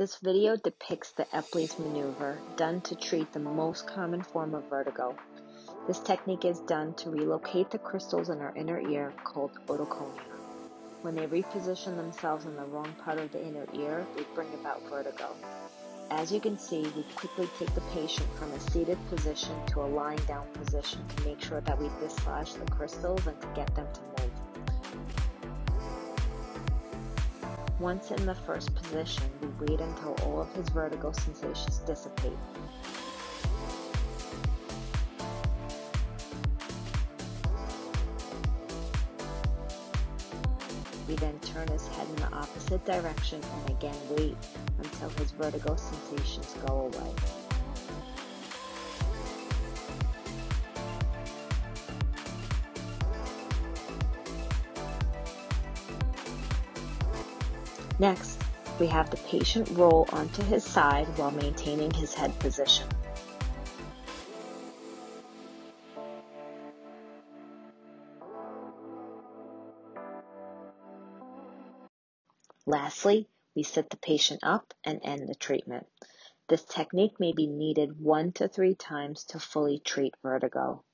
This video depicts the Epley's maneuver done to treat the most common form of vertigo. This technique is done to relocate the crystals in our inner ear called otoconia. When they reposition themselves in the wrong part of the inner ear, they bring about vertigo. As you can see, we quickly take the patient from a seated position to a lying down position to make sure that we dislodge the crystals and to get them to move. Once in the first position, we wait until all of his vertigo sensations dissipate. We then turn his head in the opposite direction and again wait until his vertigo sensations go away. Next, we have the patient roll onto his side while maintaining his head position. Lastly, we sit the patient up and end the treatment. This technique may be needed one to three times to fully treat vertigo.